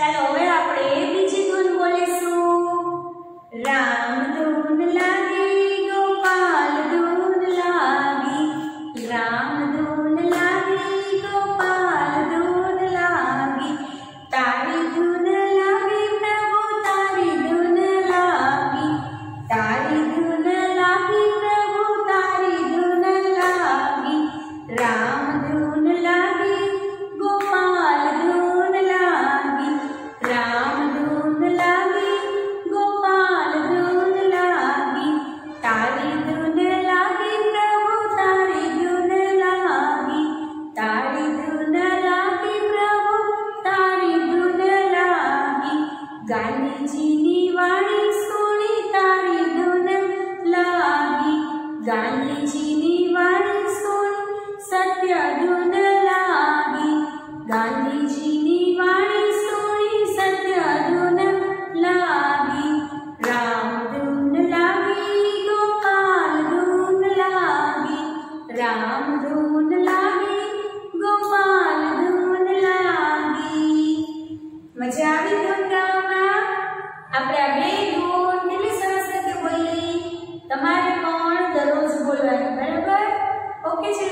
ચાલો હવે આપણે બીજી ધૂન બોલીશું. गांधी जी की तारी धुन लागी। गांधी जी की सत्य धुन लागी। गांधी जी सत्य धुन राम धुन लागी, गोपाल धुन लागी। राम धुन लागी, गोपाल धुन लागी। मज़ा Enfóquense